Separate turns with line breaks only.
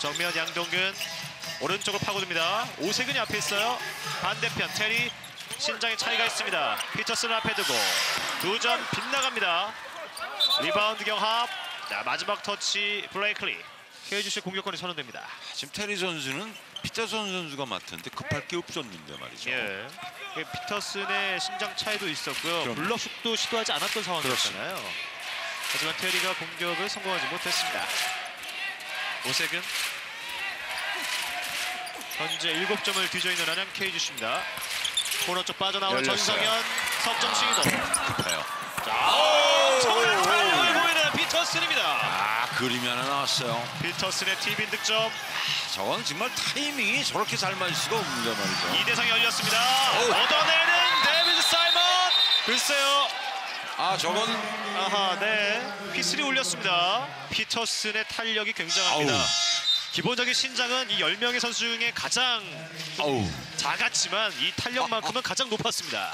정면 양동근 오른쪽으로 파고듭니다. 오세근이 앞에 있어요. 반대편 테리 신장의 차이가 있습니다. 피터슨 앞에 두고 두 점 빗나갑니다. 리바운드 경합. 자, 마지막 터치 블레이클리. KGC 공격권이 선언됩니다.
지금 테리 선수는 피터슨 선수가 맡았는데 급할 게 없었는데 말이죠.
예. 피터슨의 신장 차이도 있었고요.
그럼.
블럭슛도 시도하지 않았던 상황이었잖아요. 하지만 테리가 공격을 성공하지 못했습니다. 오세근 현재 7점을 뒤져 있는 안양 KGC입니다. 코너 쪽 빠져나오는. 전성현 석점 시도.
급해요.
자, 정말 탄력을 보이는 피터슨입니다.
아 그림이 하나 나왔어요.
피터슨의 tip-in 득점.
저건 정말 타이밍이 저렇게 잘 맞을 수가 없는데 말이죠.
이대성이 열렸습니다.
어우.
얻어내는 데비드 사이먼. 글쎄요.
아 저건
아하, 네. P3 올렸습니다. 피터슨의 탄력이 굉장합니다.
아우.
기본적인 신장은 이 10명의 선수 중에 가장
아우
작았지만 이 탄력만큼은 가장 높았습니다.